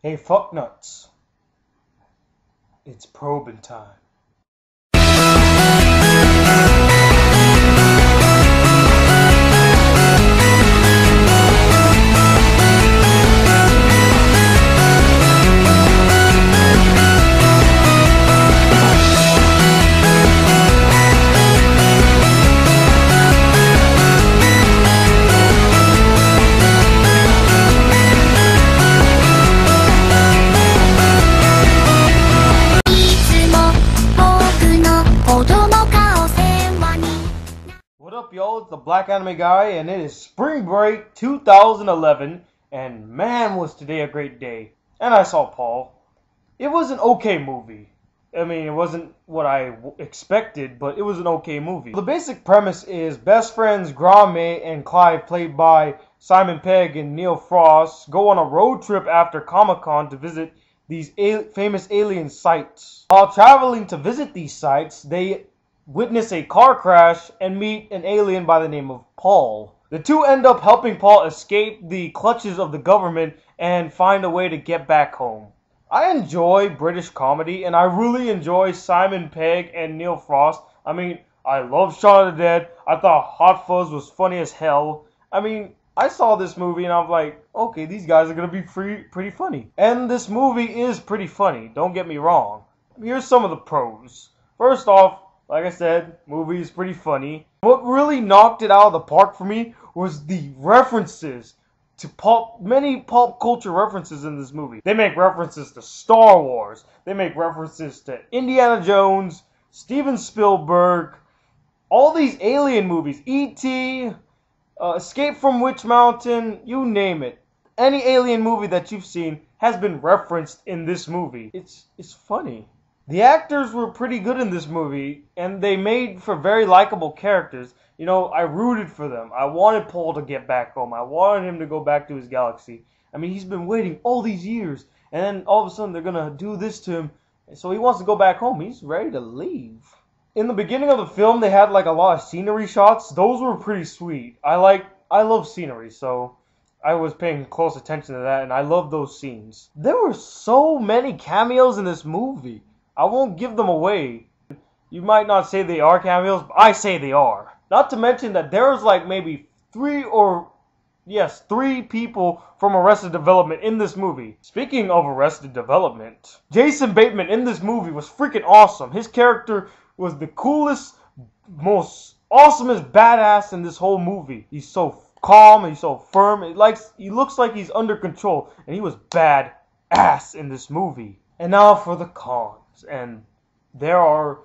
Hey, fucknuts. It's probing time. Up, y'all? It's the Black Anime Guy, and it is Spring Break 2011, and man, was today a great day. And I saw Paul. It was an okay movie. I mean, it wasn't what I expected, but it was an okay movie. The basic premise is best friends Graeme and Clive, played by Simon Pegg and Neil Frost, go on a road trip after Comic Con to visit these famous alien sites. While traveling to visit these sites, they witness a car crash and meet an alien by the name of Paul. The two end up helping Paul escape the clutches of the government and find a way to get back home. I enjoy British comedy and I really enjoy Simon Pegg and Neil Frost. I mean, I love Shaun of the Dead. I thought Hot Fuzz was funny as hell. I mean, I saw this movie and I'm like, okay, these guys are gonna be pretty, pretty funny. And this movie is pretty funny, don't get me wrong. Here's some of the pros. First off, like I said, movie is pretty funny. What really knocked it out of the park for me was the references to pop many pop culture references in this movie. They make references to Star Wars. They make references to Indiana Jones, Steven Spielberg, all these alien movies, E.T., uh, Escape from Witch Mountain, you name it. Any alien movie that you've seen has been referenced in this movie. It's it's funny. The actors were pretty good in this movie, and they made for very likable characters. You know, I rooted for them. I wanted Paul to get back home. I wanted him to go back to his galaxy. I mean, he's been waiting all these years, and then all of a sudden they're gonna do this to him. So he wants to go back home. He's ready to leave. In the beginning of the film, they had like a lot of scenery shots. Those were pretty sweet. I like, I love scenery, so I was paying close attention to that, and I love those scenes. There were so many cameos in this movie. I won't give them away. You might not say they are cameos, but I say they are. Not to mention that there's like maybe three or yes, three people from Arrested Development in this movie. Speaking of Arrested Development, Jason Bateman in this movie was freaking awesome. His character was the coolest, most awesomest badass in this whole movie. He's so calm he's so firm. It likes he looks like he's under control, and he was bad ass in this movie. And now for the cons, and there are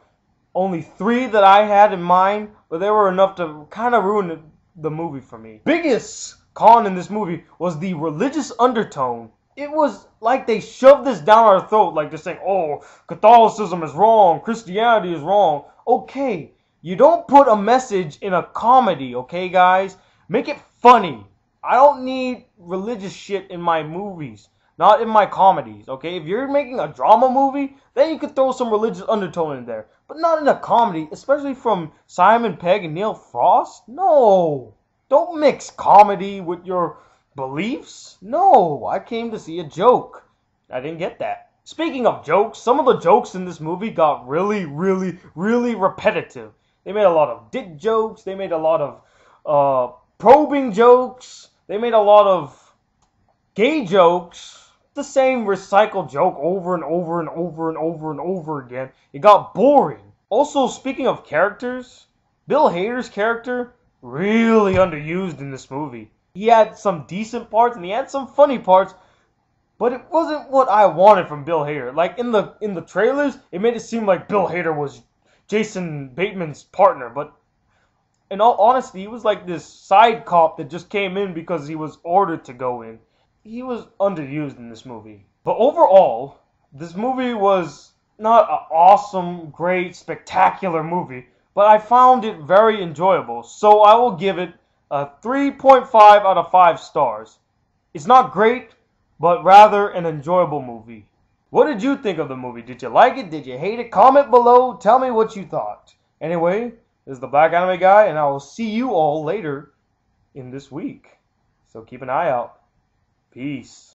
only three that I had in mind, but they were enough to kind of ruin the, the movie for me. Biggest con in this movie was the religious undertone. It was like they shoved this down our throat, like they're saying, oh, Catholicism is wrong, Christianity is wrong. Okay, you don't put a message in a comedy, okay, guys? Make it funny. I don't need religious shit in my movies. Not in my comedies, okay? If you're making a drama movie, then you could throw some religious undertone in there. But not in a comedy, especially from Simon Pegg and Neil Frost. No. Don't mix comedy with your beliefs. No, I came to see a joke. I didn't get that. Speaking of jokes, some of the jokes in this movie got really, really, really repetitive. They made a lot of dick jokes. They made a lot of uh, probing jokes. They made a lot of gay jokes. The same recycled joke over and over and over and over and over again. It got boring. Also, speaking of characters, Bill Hader's character really underused in this movie. He had some decent parts and he had some funny parts, but it wasn't what I wanted from Bill Hader. Like in the in the trailers, it made it seem like Bill Hader was Jason Bateman's partner, but in all honesty, he was like this side cop that just came in because he was ordered to go in. He was underused in this movie. But overall, this movie was not an awesome, great, spectacular movie, but I found it very enjoyable. So I will give it a 3.5 out of 5 stars. It's not great, but rather an enjoyable movie. What did you think of the movie? Did you like it? Did you hate it? Comment below. Tell me what you thought. Anyway, this is the Black Anime Guy, and I will see you all later in this week. So keep an eye out. Peace.